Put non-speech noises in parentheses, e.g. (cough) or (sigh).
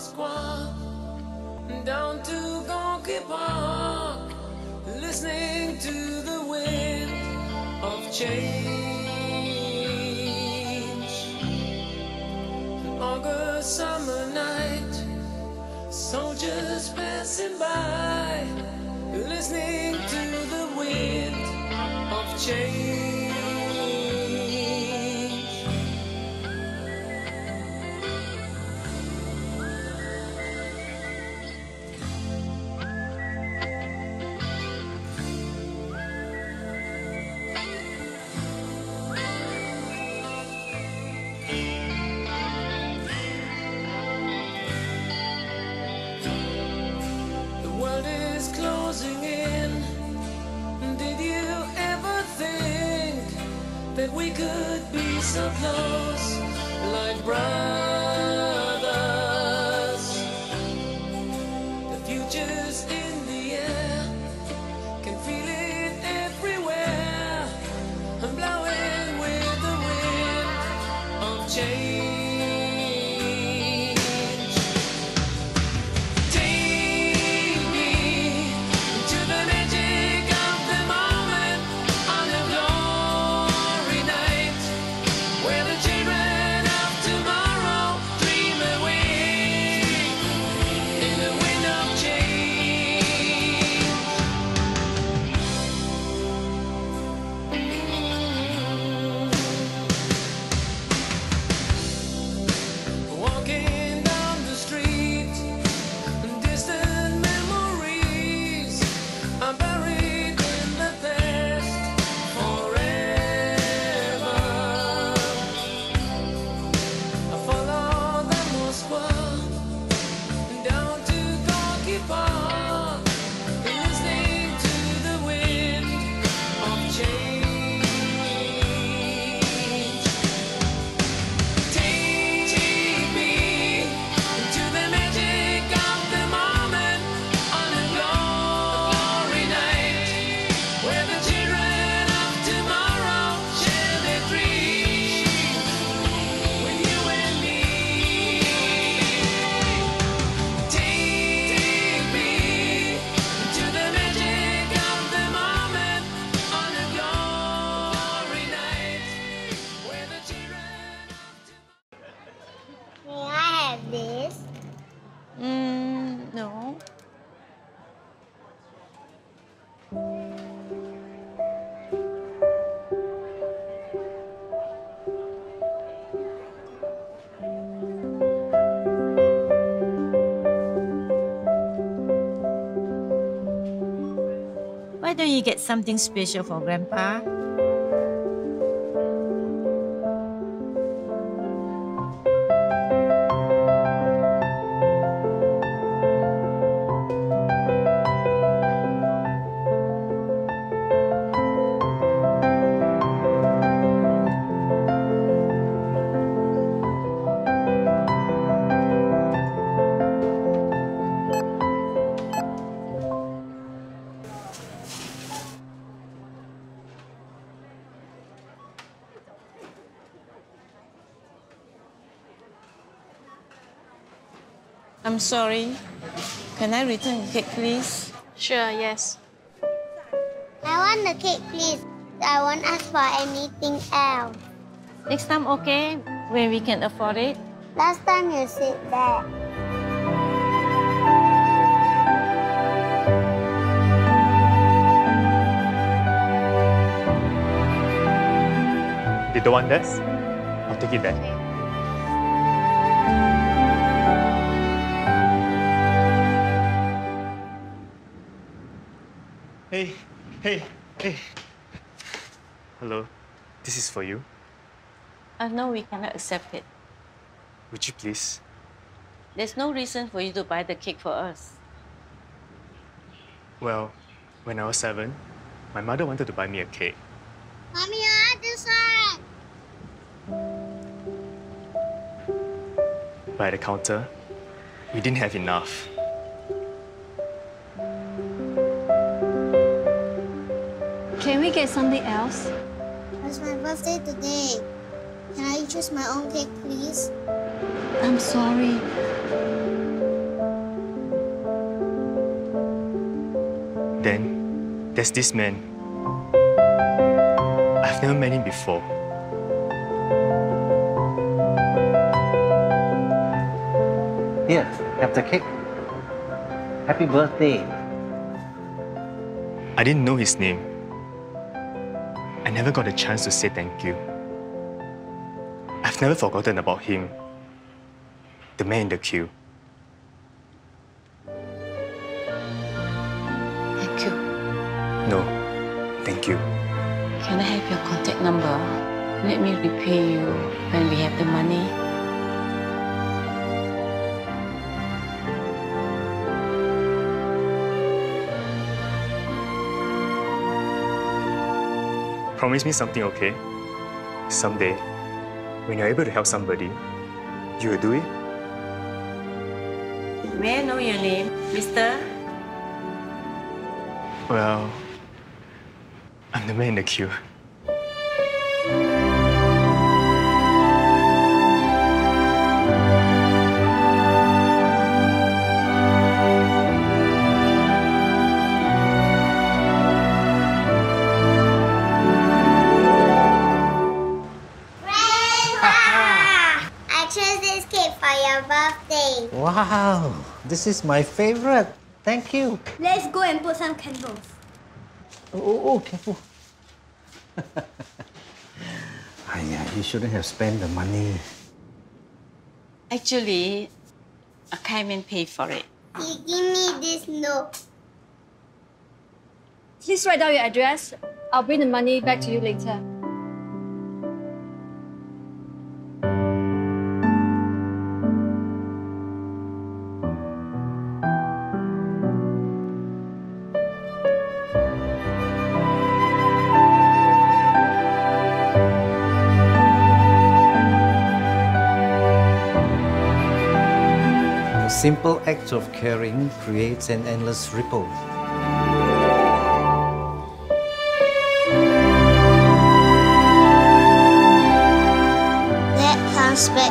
Moskva, down to Gorky Park, listening to the wind of change. An August summer night, soldiers passing by, listening to the wind of change. Why don't you get something special for Grandpa? I'm sorry. Can I return the cake, please? Sure, yes. I want the cake, please. I won't ask for anything else. Next time, okay? When we can afford it? Last time you said that. You don't want this? I'll take it then. Hey, hey, hey. Hello, this is for you. Uh, no, we cannot accept it. Would you please? There's no reason for you to buy the cake for us. Well, when I was seven, my mother wanted to buy me a cake. Mommy, I want this one. But at the counter, we didn't have enough. we get something else? It's my birthday today. Can I choose my own cake, please? I'm sorry. Then, there's this man. I've never met him before. Here, have the cake. Happy birthday. I didn't know his name. I never got a chance to say thank you. I've never forgotten about him. The man in the queue. Thank you. No, thank you. Can I have your contact number? Let me repay you when we have the money. Promise me something, okay? Someday, when you're able to help somebody, you will do it? May I know your name, mister? Well, I'm the man in the queue. Wow, this is my favorite. Thank you. Let's go and put some candles. Oh, oh, oh careful. (laughs) Aiyah, you shouldn't have spent the money. Actually, I came and pay for it. You give me this note. Please write down your address. I'll bring the money back to you later. Simple act of caring creates an endless ripple. That you.